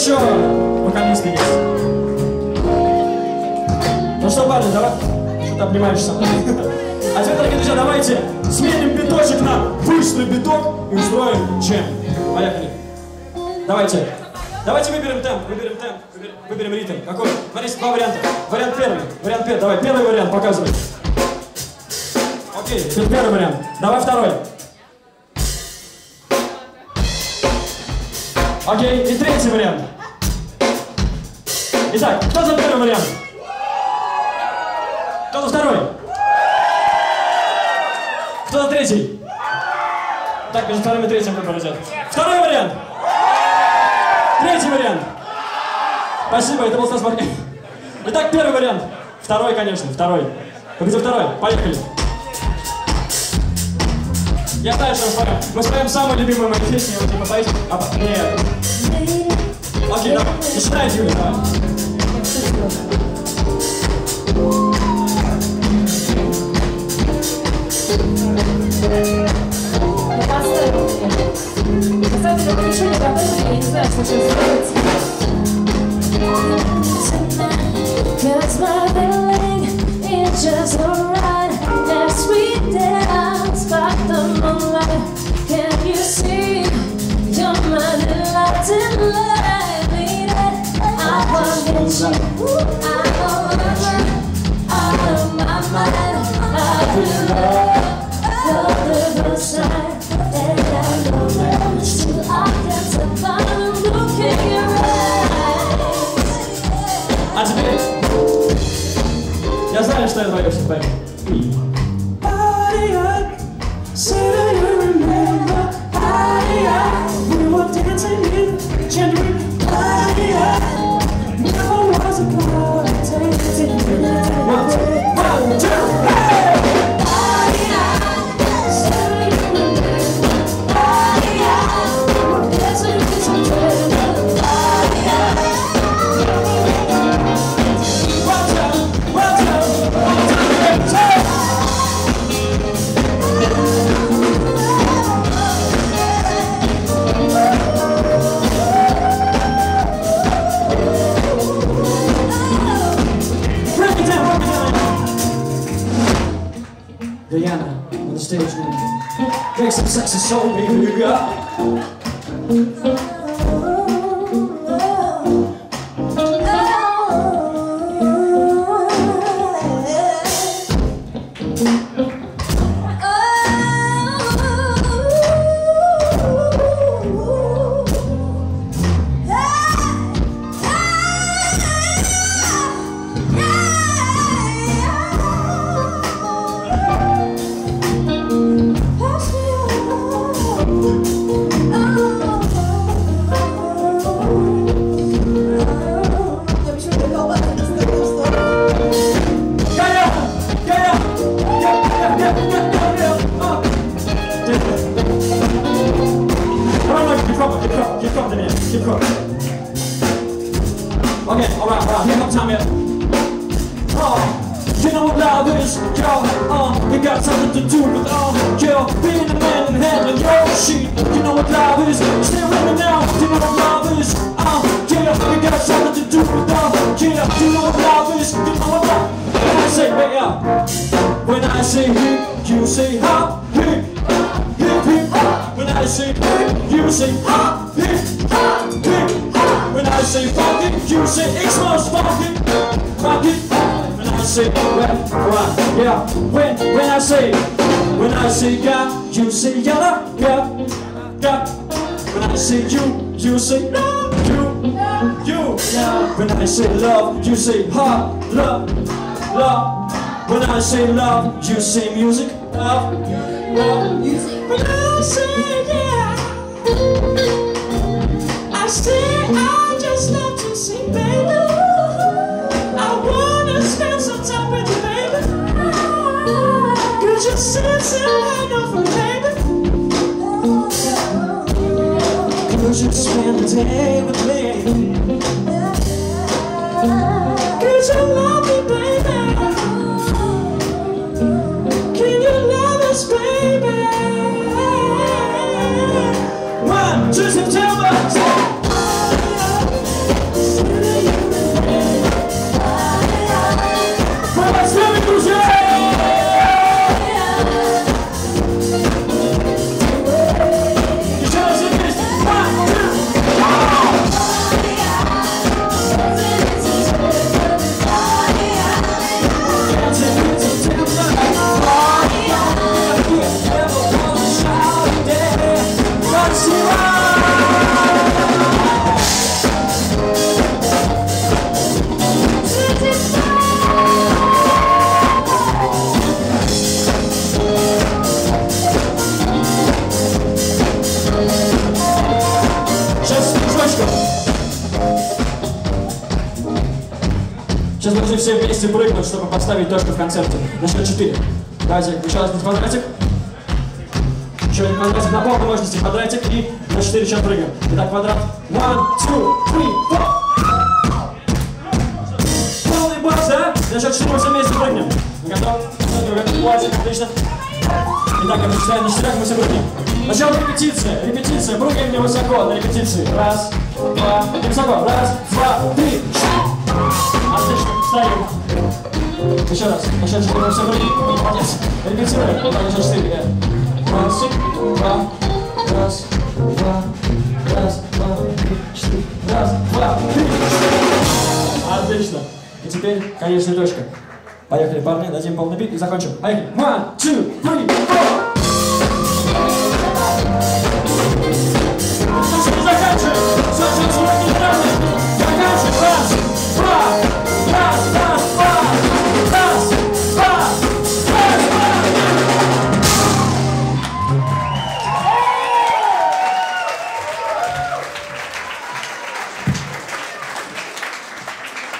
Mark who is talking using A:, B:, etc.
A: еще вокалисты есть. Ну что, парни, давай. Что ты обнимаешься? А теперь, дорогие друзья, давайте сменим биточек на вышный биток и устроим чем. Поехали. Давайте. Давайте выберем темп, выберем темп, выберем, выберем ритм. Какой? Смотрите, два варианта. Вариант первый, вариант первый. Давай, первый вариант показывай. Окей, первый вариант. Давай второй. Окей, и третий вариант. Итак, кто за первый вариант? Кто за второй? Кто за третий? Так, между вторым и третьим выбор идет. Второй вариант. Третий вариант. Спасибо, это был Стас Маркин. Итак, первый вариант. Второй, конечно, второй. Победил второй. Поехали. Я знаю, что мы споем. Мы споем самую любимую мою песню, вот типа поете. А, нет. Окей, давай. Начинай, Юля, давай.
B: Is just inside. Ooh, I'm over, out of my mind.
A: А теперь я знаю, что я твое все пойму. Diana on the stage. Make some sexy soul, baby, you got. Okay, alright, alright, hip hop time here. Oh, you know what love is, yo, uh, it got something to do with, uh, yo, being a man and handling your shit. You know what love is, stay with me now, you know what love is, uh, yeah, it got something to do with, uh, yeah, you know what love is, you know what love When I say, wait up, when I say hip, you say hop, hip, hip, hip. When I say hip, you say hop, hip, hop, hip. When I say funky, you say X-Mos funky, funky. When I say rap, right, yeah. When when I say when I say yeah, you say yellow, yeah, yeah. When I say you, you say no, you, you, yeah. When I say love, you say heart, love, love. When I say love, you say music, love, love. When I say yeah, I say I baby. I wanna spend some time with you. Cause you spend the day with me. Cause you Сейчас должны все вместе прыгнуть, чтобы поставить точку в концерте. На счет 4. Давайте еще раз квадратик. Еще один квадратик на полной мощности. Квадратик и на 4 счет прыгаем. Итак, квадрат. One, two, three, four. Полный бас, да? На счет 4 мы все вместе прыгнем. Готовы? Хватит, отлично. Итак, начинаю на четырех, мы все прыгнем. Сначала репетиция, репетиция, прыгаем невысоко на репетиции. Раз, два, невысоко, раз, два, три. Отлично, встаем. Еще раз, на счет четыре мы все прыгаем. Молодец. Репетируем. На счет четыре. Раз, два, раз, два, раз, два, три, четыре. Раз, два, три. Отлично. И теперь конечная точка. Поехали, парни, дадим полный бит и закончим. Поехали. One, two, three, four.